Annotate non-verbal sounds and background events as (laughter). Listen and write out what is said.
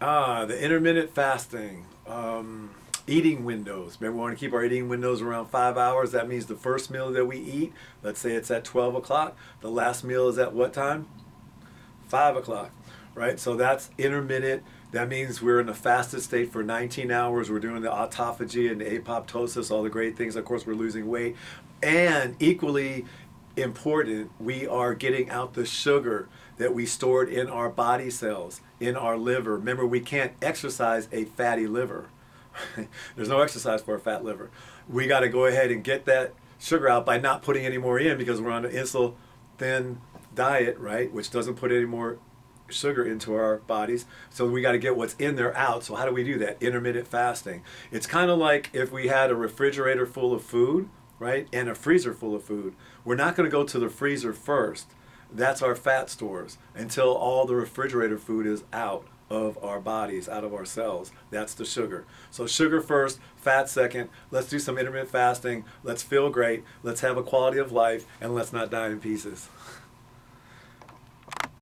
Ah, the intermittent fasting. Um, eating windows. Remember, we want to keep our eating windows around five hours. That means the first meal that we eat, let's say it's at 12 o'clock. The last meal is at what time? Five o'clock, right? So that's intermittent. That means we're in a fasted state for 19 hours. We're doing the autophagy and the apoptosis, all the great things. Of course, we're losing weight. And equally important, we are getting out the sugar that we stored in our body cells, in our liver. Remember, we can't exercise a fatty liver. (laughs) There's no exercise for a fat liver. We got to go ahead and get that sugar out by not putting any more in because we're on an insulin thin diet, right? Which doesn't put any more sugar into our bodies. So we got to get what's in there out. So how do we do that? Intermittent fasting. It's kind of like if we had a refrigerator full of food, right? And a freezer full of food. We're not going to go to the freezer first. That's our fat stores until all the refrigerator food is out of our bodies, out of our cells. That's the sugar. So sugar first, fat second. Let's do some intermittent fasting. Let's feel great. Let's have a quality of life and let's not die in pieces.